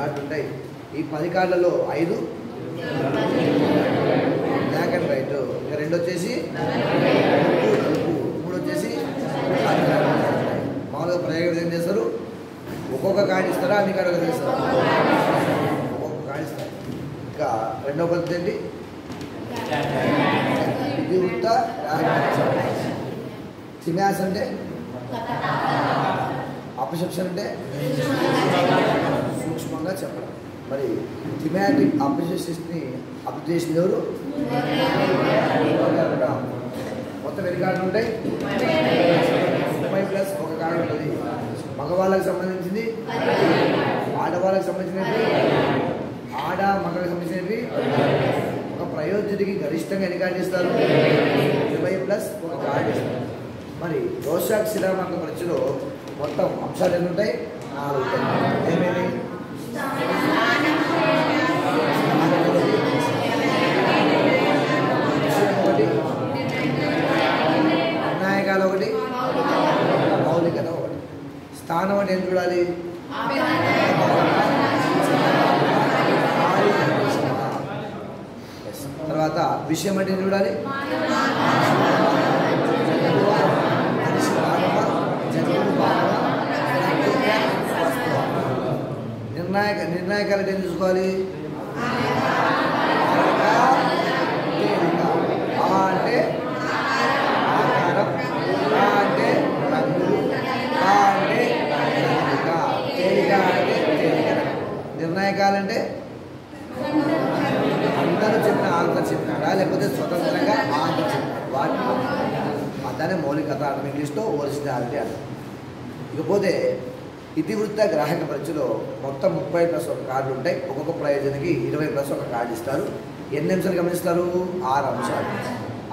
కార్డులు ఉంటాయి. ఈ పది కార్డులలో ఐదు బ్లాక్ అండ్ వైట్ ఇంకా రెండు వచ్చేసి మూడు వచ్చేసి మామూలుగా ప్రయోగం ఏం చేస్తారు? ఒక్కొక్క కార్డు ఇస్తారా? అన్ని కార్డు చేస్తారు ఒక్కొక్క కార్డు ఇస్తారు. ఇంకా రెండో పద్ధతి ఏంటి? ఇది ఉత్త సిమ్యాస్ అంటే? అపశప్షన్ అంటే? సూక్ష్మంగా చెప్పడం. మరి థిమాటిక్ అప్రిషియేషన్ని అప్ చేసిన ఎవరు? మొత్తం ఎన్ని కారణాలు ఉంటాయి? ముప్పై ప్లస్ ఒక కార్డు ఉంటుంది మగవాళ్ళకి సంబంధించింది? ఆడవాళ్ళకి సంబంధించినవి ఆడ మగకి సంబంధించినవి ఒక ప్రయోజనకి గరిష్టంగా ఎన్ని కార్డు ఇస్తారు? ఇరవై ప్లస్ ఒక కార్డు ఇస్తారు. మరి రోషాక్ శిలామాంగ పరీక్షలో మొత్తం అంశాలు ఎన్ని ఉంటాయి? నాలుగు ఉంటాయి. స్థానం అంటే ఏం చూడాలి తర్వాత విషయం అంటే ఏం చూడాలి? నిర్ణాయక నిర్ణాయకాలు అంటే ఏం చూసుకోవాలి? నిర్ణాయకాలంటే అందరూ చెప్పిన ఆన్సర్ చెప్పినాడా? లేకపోతే స్వతంత్రంగా ఆన్సర్ చెప్పినాడు? వాటిని అతనే మౌలికత అంటే ఇంగ్లీష్లో ఒరిజినాలిటీ అంటారు ఇకపోతే ఇతివృత్త గ్రాహక పరీక్షలో మొత్తం ముప్పై ప్లస్ ఒక కార్డులు ఉంటాయి. ఒక్కొక్క ప్రయోజనకి ఇరవై ప్లస్ ఒక కార్డు ఇస్తారు. ఎన్ని అంశాలు గమనిస్తారు? ఆరు అంశాలు.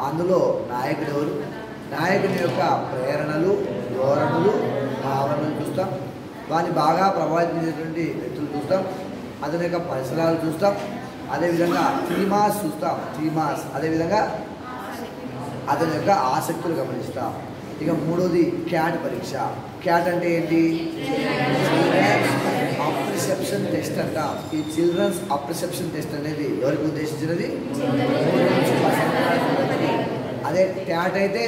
అందులో నాయకుడు ఎవరు? నాయకుని యొక్క ప్రేరణలు ధోరణులు భావనలు చూస్తాం. వారిని బాగా ప్రభావితం చేసినటువంటి వ్యక్తులు చూస్తాం. అతని యొక్క పరిసరాలు చూస్తాం. అదేవిధంగా థీమాస్ చూస్తాం. థీమాస్ అదేవిధంగా అతని యొక్క ఆసక్తులు గమనిస్తాం. ఇక మూడోది క్యాట్ పరీక్ష. క్యాట్ అంటే ఏంటి? అప్రిసెప్షన్ టెస్ట్ అంట. ఈ చిల్డ్రన్స్ అప్రిసెప్షన్ టెస్ట్ అనేది ఎవరికి ఉద్దేశించినది? అదే క్యాట్ అయితే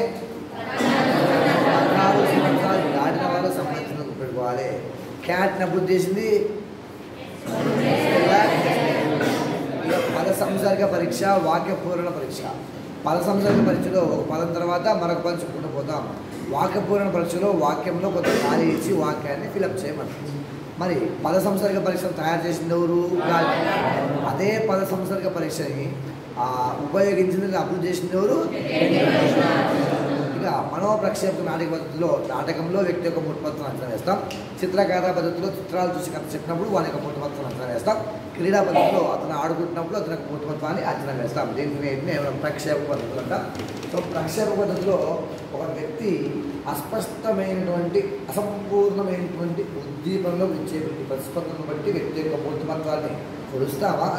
పద్నాలుగు సంవత్సరాలు దాటిన వాళ్ళు సంబంధించిన పెట్టుకోవాలి క్యాట్ నప్పుడు చేసింది ఇక పద సంసర్గ పరీక్ష వాక్య పూరణ పరీక్ష. పద సంసర్గ పరీక్షలో ఒక పదం తర్వాత మరొక పని చెప్పుకుంటూ పోతాం. వాక్యపూరణ పరీక్షలో వాక్యంలో కొంత ఖాళీ ఇచ్చి వాక్యాన్ని ఫిలప్ చేయమని. మరి పద సంసర్గ పరీక్షను తయారు చేసింది ఎవరు? అదే పద సంసర్గ పరీక్షని ఉపయోగించింది అభివృద్ధి చేసింది ఎవరు? ఇక మనో ప్రక్షేపక నాటక పద్ధతిలో నాటకంలో వ్యక్తి యొక్క ముట్టుపత్రం అంచనా వేస్తాం. చిత్రకథ పద్ధతిలో చిత్రాలు చూసి కథ చెప్పినప్పుడు వారి యొక్క ముట్టుపత్రం అంచనా వేస్తాం. క్రీడా పద్ధతిలో అతను ఆడుకుంటున్నప్పుడు అతని యొక్క మూటపత్వాన్ని అంచనా వేస్తాం. దీనికి వీటిని ఏమైనా పద్ధతులు అంటాం సో ప్రక్షేప పద్ధతిలో ఒక వ్యక్తి అస్పష్టమైనటువంటి అసంపూర్ణమైనటువంటి ఉద్దీపనలో ఇచ్చేటువంటి ప్రతిస్పందనను బట్టి వ్యక్తి యొక్క మూర్తిమత్వాన్ని కొలుస్తావా?